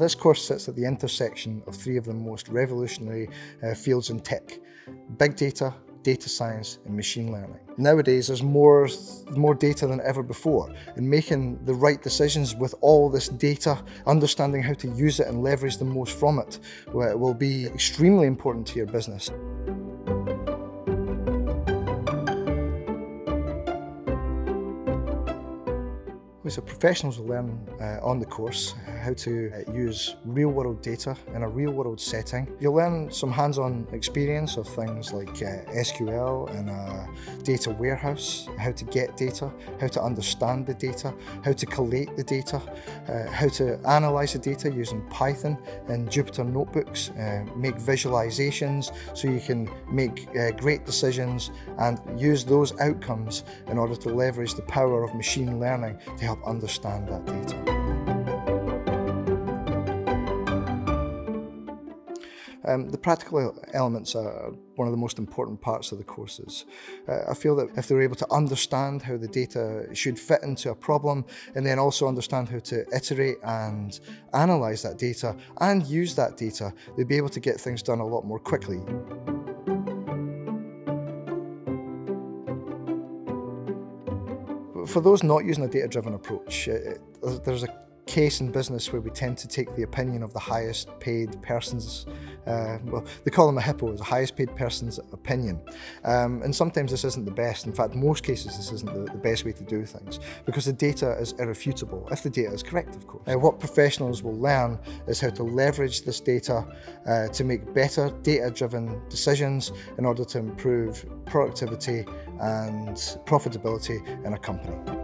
This course sits at the intersection of three of the most revolutionary uh, fields in tech, big data, data science and machine learning. Nowadays there's more, more data than ever before and making the right decisions with all this data, understanding how to use it and leverage the most from it will be extremely important to your business. So professionals will learn uh, on the course how to uh, use real-world data in a real-world setting. You'll learn some hands-on experience of things like uh, SQL and a data warehouse, how to get data, how to understand the data, how to collate the data, uh, how to analyze the data using Python and Jupyter notebooks, make visualizations so you can make great decisions and use those outcomes in order to leverage the power of machine learning to help understand that data. Um, the practical elements are one of the most important parts of the courses. Uh, I feel that if they're able to understand how the data should fit into a problem and then also understand how to iterate and analyse that data and use that data, they'll be able to get things done a lot more quickly. For those not using a data-driven approach, uh, there's a case in business where we tend to take the opinion of the highest paid person's, uh, well, they call them a hippo, the highest paid person's opinion. Um, and sometimes this isn't the best. In fact, most cases this isn't the, the, best way to do things because the data is irrefutable, if the data is correct, of course. Uh, what professionals will learn is how to leverage this data uh, to make better data-driven decisions in order to improve productivity and profitability in a company.